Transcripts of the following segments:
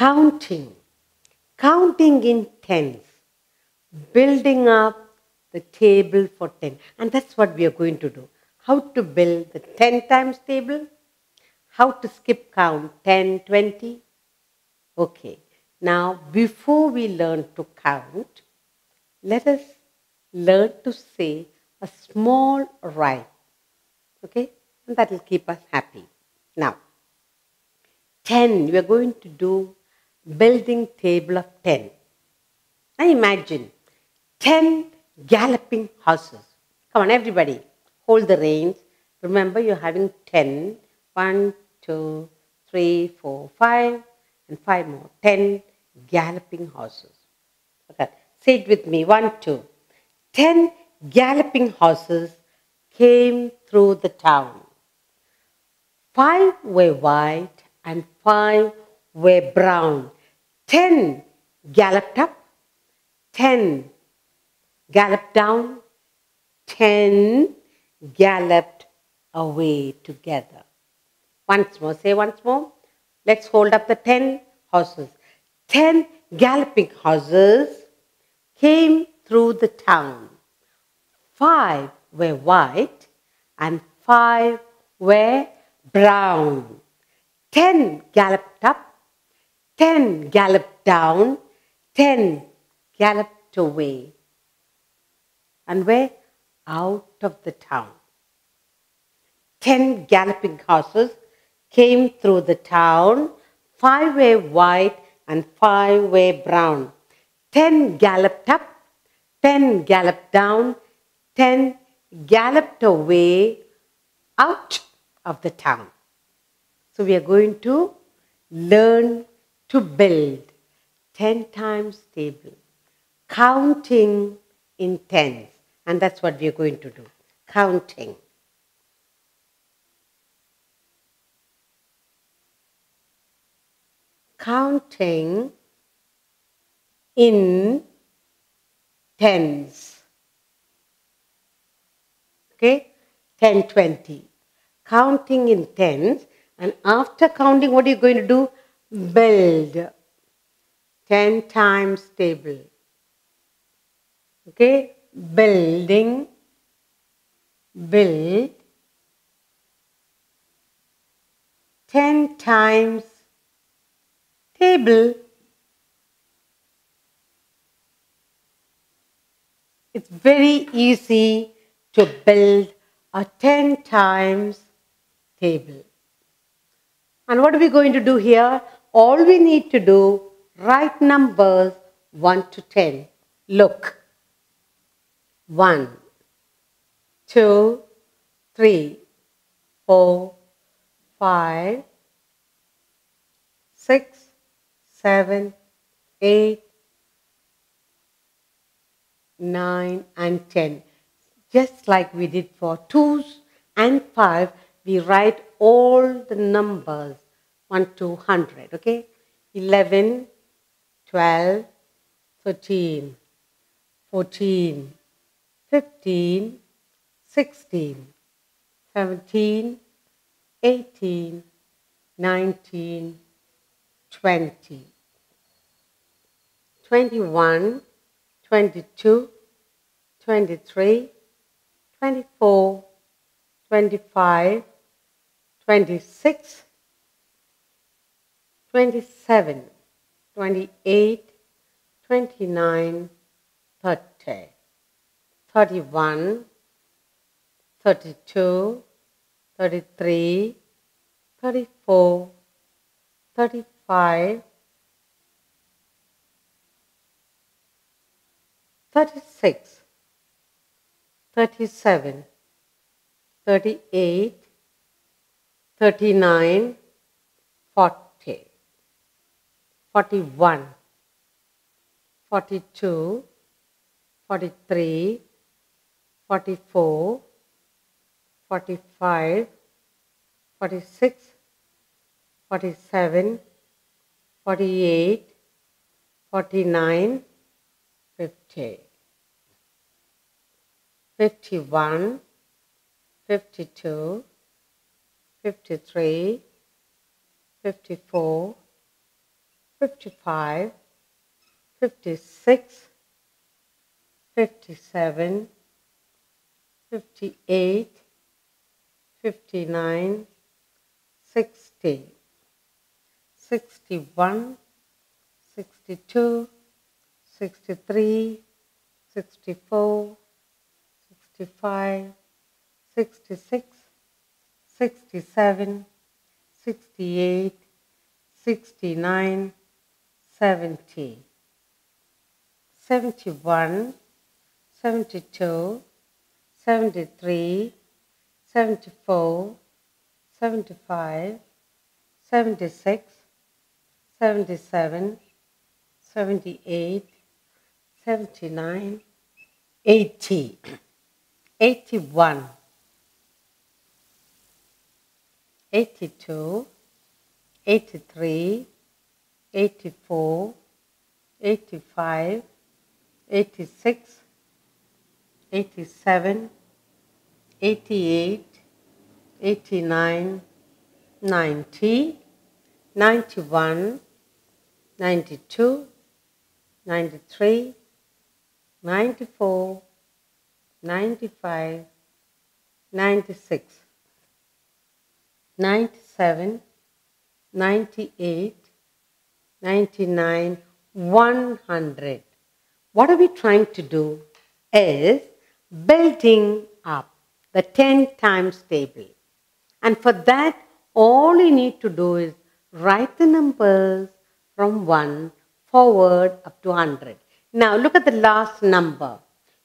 counting, counting in tens, building up the table for 10. And that's what we are going to do. How to build the 10 times table, how to skip count 10, 20. Okay, now before we learn to count, let us learn to say a small rhyme. Okay, and that will keep us happy. Now, 10, we are going to do building table of 10. Now imagine 10 galloping horses. Come on, everybody, hold the reins. Remember, you're having 10. 1, 2, 3, 4, 5, and 5 more. 10 galloping horses. Okay, say it with me. 1, 2. 10 galloping horses came through the town. Five were white and five were brown. Ten galloped up, ten galloped down, ten galloped away together. Once more, say once more. Let's hold up the ten horses. Ten galloping horses came through the town. Five were white and five were brown. Ten galloped up, ten galloped down, ten galloped away. And were out of the town. Ten galloping horses came through the town. Five were white and five were brown. Ten galloped up, ten galloped down, ten galloped away out of the town. So we are going to learn to build 10 times table, counting in tens. And that's what we are going to do. Counting. Counting in tens. Okay? 10, 20 counting in tens, and after counting, what are you going to do? Build 10 times table. Okay? Building, build 10 times table. It's very easy to build a 10 times table. And what are we going to do here? All we need to do, write numbers 1 to 10. Look. 1, 2, 3, 4, 5, 6, 7, 8, 9 and 10. Just like we did for 2s and 5, we write all the numbers 1 to 100, okay? 11, 12, 13, 14, 15, 16, 17, 18, 19, 20, 21, 22, 23, 24, 25, 26, 27, 28, 29, 30, 31, 32, 33, 34, 35, 36, 37, 38, 39, 40, 41, 42, 43, 44, 45, 46, 47, 48, 49, 50, 51, 52, 53, 54, 55, 56, 57, 58, 59, 60, 61, 62, 63, 64, 65, 66, 67, 68, 69, 70, 71, 72, 73, 74, 75, 76, 77, 78, 79, 80, 81, 82, 83, 84, 85, 86, 87, 88, 89, 90, 91, 92, 93, 94, 95, 96, 97, 98, 99, 100. What are we trying to do is building up the 10 times table. And for that, all you need to do is write the numbers from 1 forward up to 100. Now look at the last number.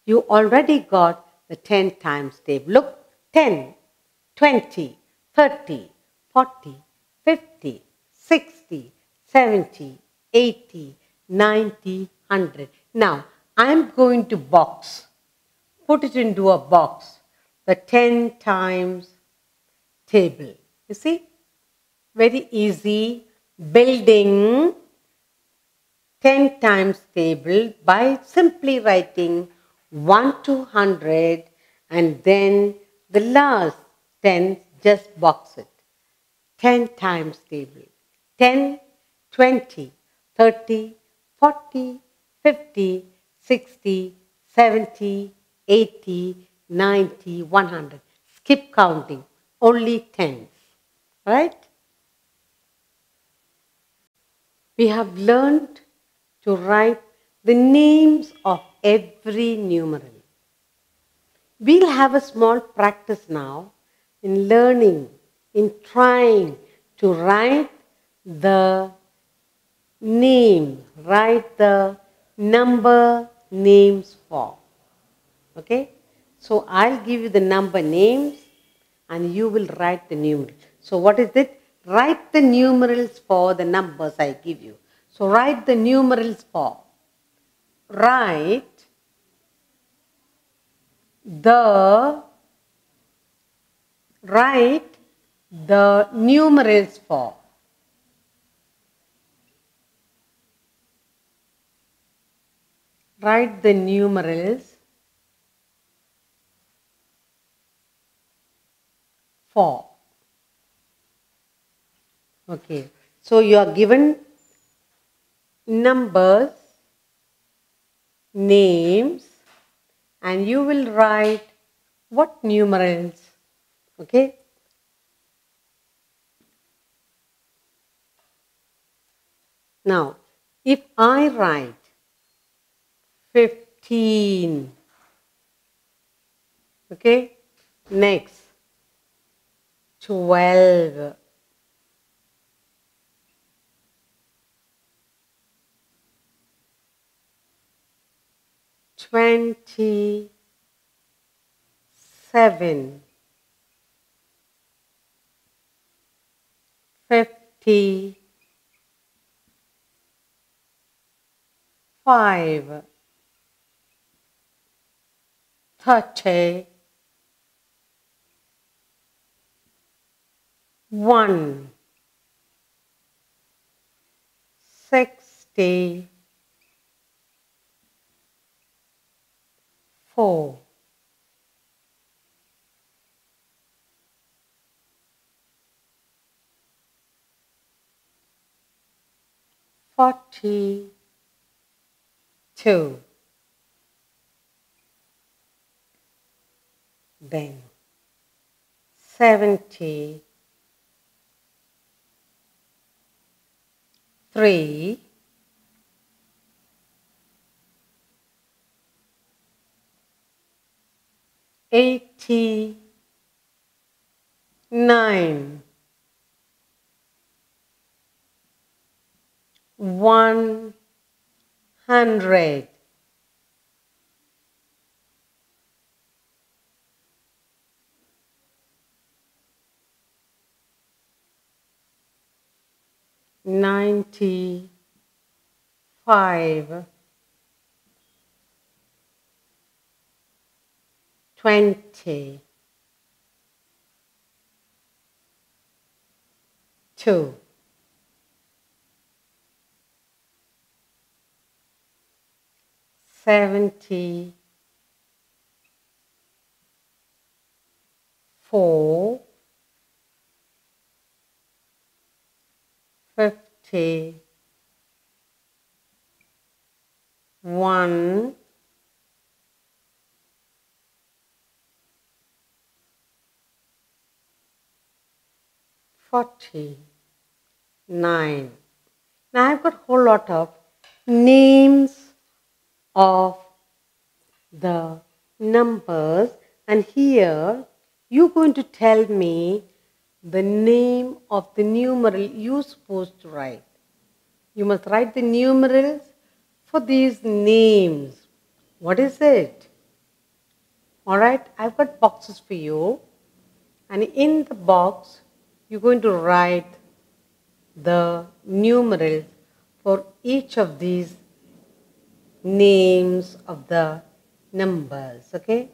You already got the 10 times table. Look, 10, 20, 30, 40, 50, 60, 70, 80, 90, 100. Now, I'm going to box, put it into a box, the 10 times table. You see? Very easy building 10 times table by simply writing 1 to 100 and then the last 10 just box it. 10 times table. 10, 20, 30, 40, 50, 60, 70, 80, 90, 100. Skip counting. Only tens. Right? We have learned to write the names of every numeral. We'll have a small practice now in learning, in trying to write the name, write the number names for. Okay? So I'll give you the number names and you will write the numerals. So what is it? Write the numerals for the numbers I give you. So write the numerals for. Write the write the numerals for. Write the numerals for. Okay. So you are given numbers, names, and you will write what numerals. Okay. Now, if I write 15, okay, next. 12, twenty seven, fifty five, thirty one, sixty. Four, forty two. Then seventy three. Eighty nine. One hundred. Ninety five. Twenty. Two. seventy four fifty one. Forty. Nine. Now I've got a whole lot of names of the numbers. And here you're going to tell me the name of the numeral you're supposed to write. You must write the numerals for these names. What is it? Alright, I've got boxes for you and in the box you're going to write the numerals for each of these names of the numbers. Okay?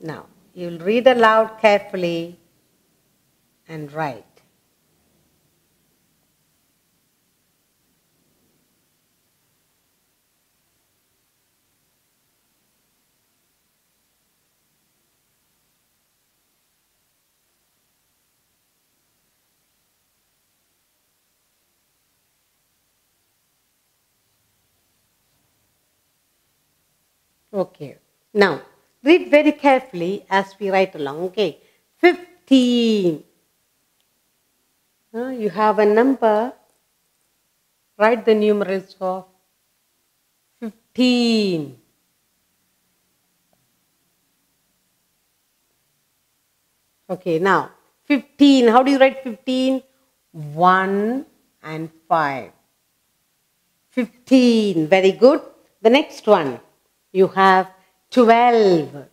Now, you'll read aloud carefully and write. Okay. Now, read very carefully as we write along. Okay. 15. You have a number. Write the numerals for 15. Okay, now 15. How do you write 15? 1 and 5. 15. Very good. The next one you have 12.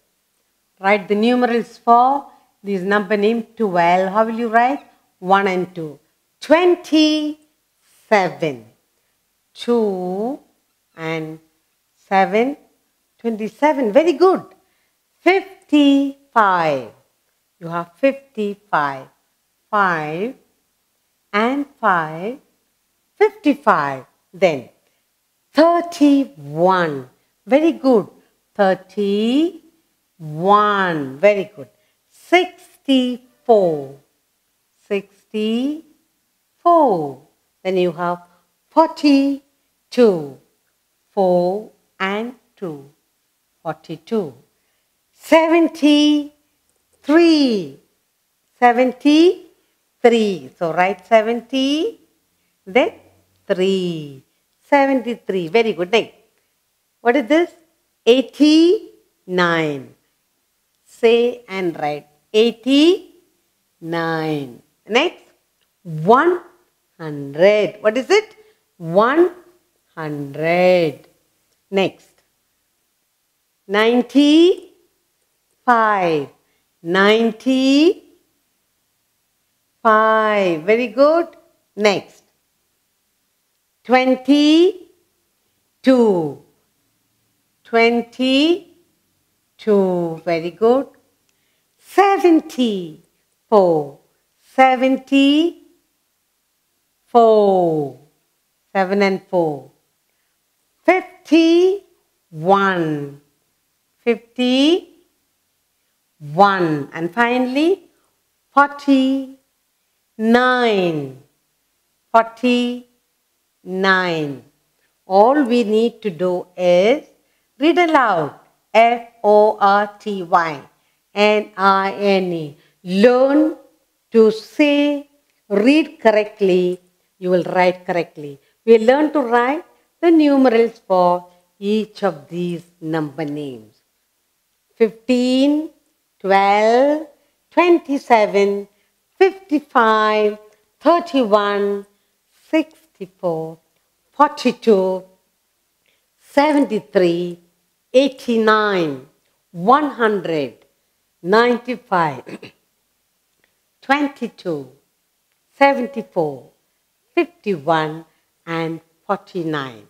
Write the numerals for this number name 12. How will you write? 1 and 2. 27. 2 and 7. 27. Very good. 55. You have 55. 5 and 5. 55. Then 31. Very good. 31. Very good. 64. 64. Then you have 42. 4 and 2. 42. 73. 73. So write 70, then 3. 73. Very good. Next. What is this? 89. Say and write. 89. Next. 100. What is it? 100. Next. 95. 95. Very good. Next. 22. 22. Very good. 74. 74. 7 and 4. 51. 51. And finally, 49. 49. All we need to do is read aloud F O R T Y N I N E. Learn to say, read correctly, you will write correctly. We learn to write the numerals for each of these number names. 15, 12, 27, 55, 31, 64, 42, 73, 89, 100, 95, 22, 74, 51, and 49.